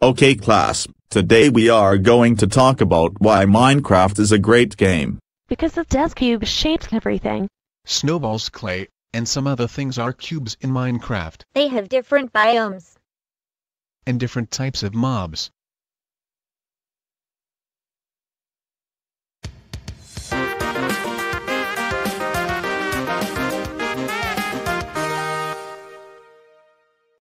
Okay class, today we are going to talk about why Minecraft is a great game. Because the death cube shapes everything. Snowballs, clay, and some other things are cubes in Minecraft, They have different biomes. and different types of mobs.